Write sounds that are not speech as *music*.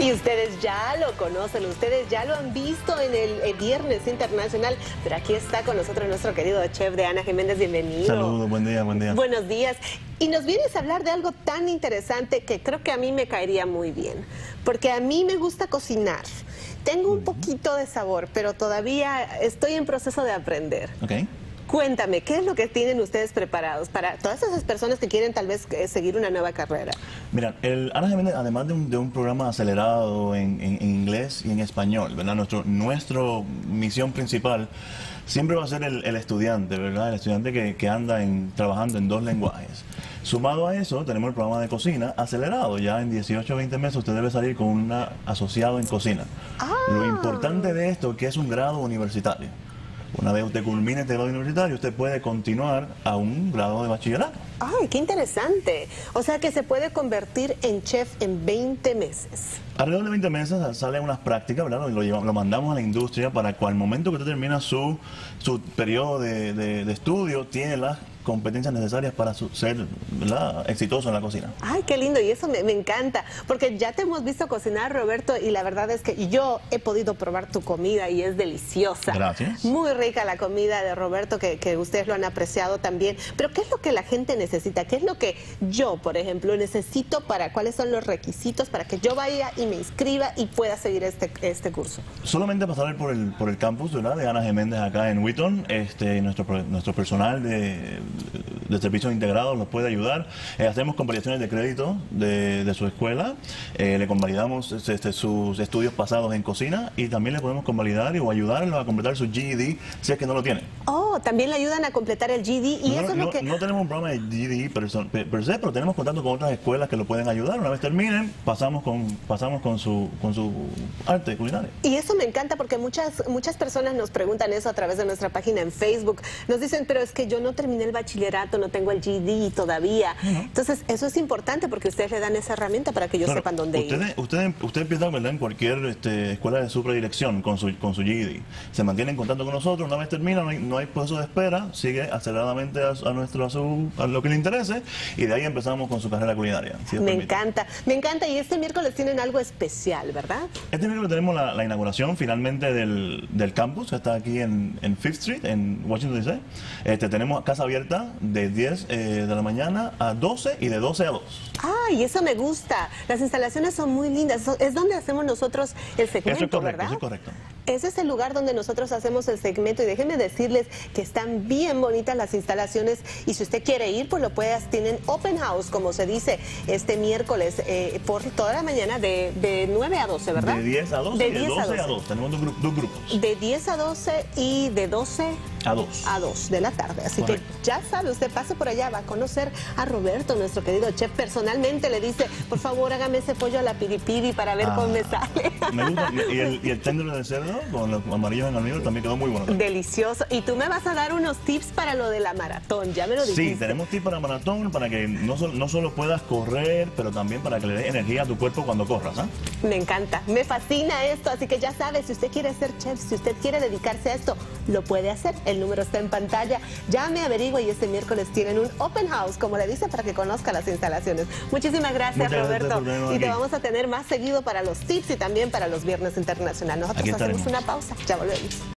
Y ustedes ya lo conocen, ustedes ya lo han visto en el, Viernes Internacional, pero aquí está con nosotros nuestro querido chef de Ana Jiménez, bienvenido. Saludos, buen día, buen día. Buenos días. Y nos vienes a hablar de algo tan interesante que creo que a mí me caería muy bien, porque a mí me gusta cocinar. Tengo un poquito de sabor, pero todavía estoy en proceso de aprender. Okay. Cuéntame, ¿qué es lo que tienen ustedes preparados para todas esas personas que quieren tal vez eh, seguir una nueva carrera? Mira, el Ana Jiménez, además de un, programa acelerado en, inglés y en español, ¿verdad? Nuestro, nuestro misión principal siempre va a ser el, estudiante, ¿verdad? El estudiante que, anda en, trabajando en dos lenguajes. Sumado a eso, tenemos el programa de cocina acelerado. Ya en 18 o 20 meses usted debe salir con un asociado en cocina. Ah. Lo importante de esto es que es un grado universitario. Una vez usted culmine este grado universitario, usted puede continuar a un grado de bachillerato. ¡Ay, qué interesante! O sea que se puede convertir en chef en 20 meses. Alrededor de 20 meses salen unas prácticas, ¿verdad? Lo, lo mandamos a la industria para que al momento que usted termina su, su periodo de, de estudio, tiene las competencias necesarias para ser exitoso en la cocina. Ay, qué lindo, y eso me, encanta, porque ya te hemos visto cocinar, Roberto, y la verdad es que yo he podido probar tu comida y es deliciosa. Gracias. Muy rica la comida de Roberto, que, que ustedes lo han apreciado también. Pero, ¿qué es lo que la gente necesita? ¿Qué es lo que yo, por ejemplo, necesito para, cuáles son los requisitos para que yo vaya y me inscriba y pueda seguir este, este curso? Solamente pasar por el, por el campus ¿verdad? de Ana Geméndez acá en Wheaton, este, nuestro, nuestro personal de de servicios integrados nos puede ayudar. Eh, hacemos convalidaciones de crédito de, su escuela, eh, le convalidamos este, sus estudios pasados en cocina y también le podemos convalidar o ayudarlo a completar su GED si es que no lo tiene. Oh, también le ayudan a completar el GED y no, eso es lo no, que... No tenemos un programa de GED per, se, pero tenemos contacto con otras escuelas que lo pueden ayudar. Una vez terminen, pasamos con, pasamos con, su, con su arte culinaria. Y eso me encanta porque muchas, muchas personas nos preguntan eso a través de nuestra página en Facebook. Nos dicen, pero es que yo no terminé el bachillerato, no tengo el GD todavía. Entonces, eso es importante porque ustedes le dan esa herramienta para que ellos sepan dónde ir. Usted, usted empieza en cualquier este, escuela de su predilección con su, con su GD. Se mantiene en contacto con nosotros, una vez termina, no hay, no hay proceso de espera, sigue aceleradamente a, nuestro, a, su, a lo que le interese y de ahí empezamos con su carrera culinaria. me encanta, me encanta. Y este miércoles tienen algo especial, ¿verdad? Este miércoles tenemos la, inauguración finalmente del, del, campus que está aquí en, en Fifth Street, en Washington DC. Este, tenemos casa abierta de 10 eh, de la mañana a 12 y de 12 a 2. Ay, eso me gusta. Las instalaciones son muy lindas. Es donde hacemos nosotros el segmento, eso es correcto, ¿verdad? Eso es correcto. Ese es el lugar donde nosotros hacemos el segmento y déjenme decirles que están bien bonitas las instalaciones y si usted quiere ir, pues lo puedes, tienen open house, como se dice, este miércoles eh, por toda la mañana de, de, 9 a 12, ¿verdad? De 10 a 12 de 10 12 a 2. Tenemos dos, grupos. De 10 a 12 y de 12 a 2. A 2 de la tarde. Así que ya sabe, usted pase por allá, va a conocer a Roberto, nuestro querido chef. Personalmente le dice, por favor, hágame ese pollo a la piripiri para ver cómo me ah, sale. Me gusta. *laughs* Y, el, y el de cerdo con los amarillos en almíbar también quedó muy bueno. Delicioso. Y tú me vas a dar unos tips para lo de la maratón, ya me lo dijiste. Sí, tenemos tips para maratón, para que no, no solo puedas correr, pero también para que le dé energía a tu cuerpo cuando corras. ¿ah? Me encanta, me fascina esto, así que ya sabes, si usted quiere ser chef, si usted quiere dedicarse a esto, lo puede hacer. El número está en pantalla. Llame, averigua y este miércoles tienen un open house, como le dice, para que conozca las instalaciones. Muchísimas gracias, Roberto. y te vamos a tener más seguido para los tips y también para los viernes internacionales. Nosotros hacemos una pausa. Ya volvemos.